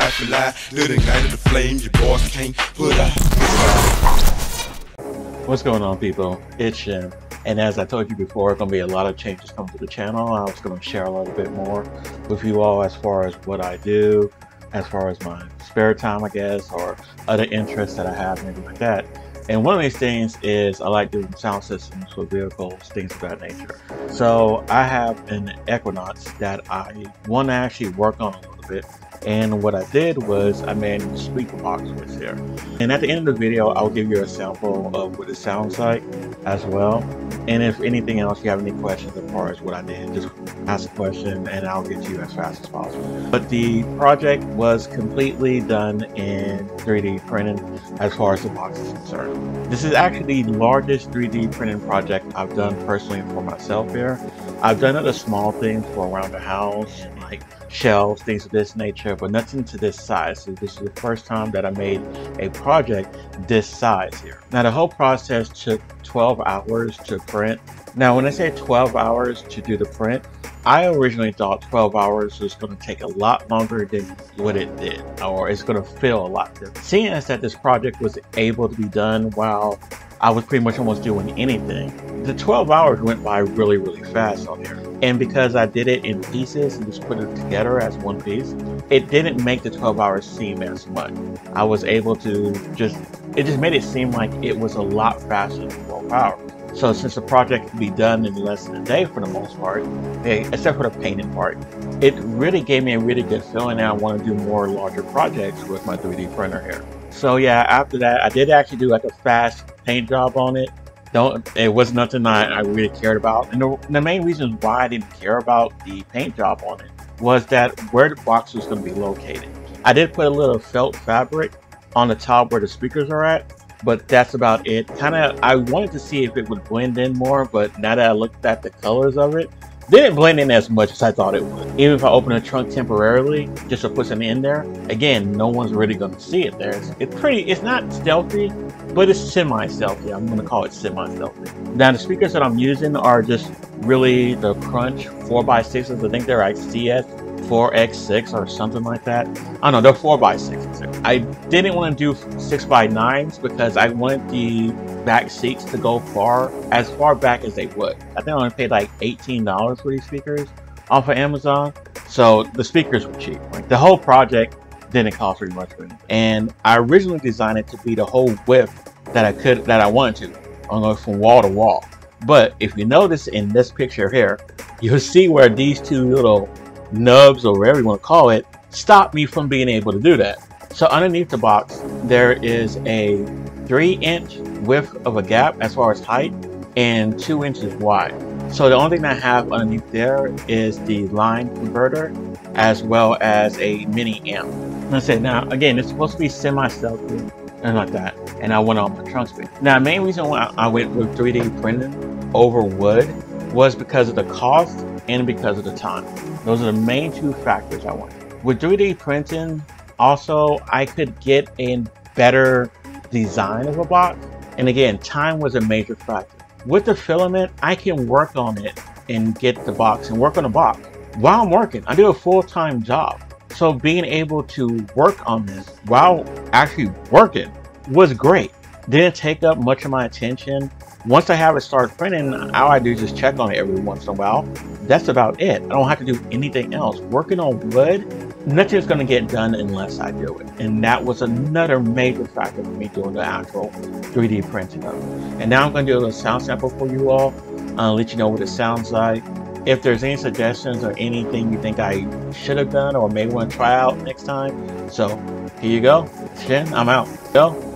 side for life. Little ignite the flame your boss can't put. What's going on, people? It's Shin. And as I told you before, it's going to be a lot of changes coming to the channel. I was going to share a little bit more with you all as far as what I do, as far as my spare time, I guess, or other interests that I have, maybe like that. And one of these things is I like doing sound systems for vehicles, things of that nature. So I have an Equinox that I want to actually work on a little bit and what I did was I made a speaker box with here. And at the end of the video, I'll give you a sample of what it sounds like as well. And if anything else, you have any questions as far as what I did, just ask a question and I'll get to you as fast as possible. But the project was completely done in 3D printing as far as the box is concerned. This is actually the largest 3D printing project I've done personally for myself here. I've done other small things for around the house, like shelves, things of this nature, but nothing to this size. So this is the first time that I made a project this size here. Now the whole process took 12 hours to print. Now when I say 12 hours to do the print, I originally thought 12 hours was going to take a lot longer than what it did, or it's going to feel a lot different. Seeing as that this project was able to be done while I was pretty much almost doing anything, the 12 hours went by really, really fast on here. And because I did it in pieces and just put it together as one piece, it didn't make the 12 hours seem as much. I was able to just, it just made it seem like it was a lot faster than 12 hours. So since the project could be done in less than a day for the most part, eh, except for the painting part, it really gave me a really good feeling that I want to do more larger projects with my 3D printer here. So yeah, after that, I did actually do like a fast paint job on it. Don't, it was nothing I, I really cared about. And the, the main reason why I didn't care about the paint job on it was that where the box was going to be located. I did put a little felt fabric on the top where the speakers are at, but that's about it. Kind of, I wanted to see if it would blend in more, but now that I looked at the colors of it, didn't blend in as much as I thought it would. Even if I open the trunk temporarily, just to put something in there, again, no one's really going to see it there. It's, it's pretty, it's not stealthy, but it's semi-stealthy. I'm going to call it semi-stealthy. Now, the speakers that I'm using are just really the Crunch 4x6s. I think they're like CS 4x6 or something like that. I don't know, they're 4x6s. I didn't want to do 6x9s because I wanted the back seats to go far, as far back as they would. I think I only paid like $18 for these speakers off of Amazon. So the speakers were cheap. Like the whole project didn't cost very much me. And I originally designed it to be the whole width that I could, that I wanted to, on from wall to wall. But if you notice in this picture here, you'll see where these two little nubs or whatever you want to call it stop me from being able to do that. So underneath the box, there is a three inch width of a gap as far as height and two inches wide. So the only thing I have underneath there is the line converter as well as a mini amp. Let's say now again, it's supposed to be semi-stealthy and like that. And I went on my trunk space. Now the main reason why I went with 3D printing over wood was because of the cost and because of the time. Those are the main two factors I wanted. With 3D printing, also I could get a better design of a box. And again, time was a major factor. With the filament, I can work on it and get the box and work on the box while I'm working. I do a full-time job. So being able to work on this while actually working was great. Didn't take up much of my attention. Once I have it start printing, all I do is just check on it every once in a while. That's about it. I don't have to do anything else. Working on wood, nothing's going to get done unless I do it. And that was another major factor for me doing the actual 3D printing of it. And now I'm going to do a little sound sample for you all, uh, let you know what it sounds like. If there's any suggestions or anything you think I should have done or may want to try out next time. So here you go. Shin, I'm out. Go.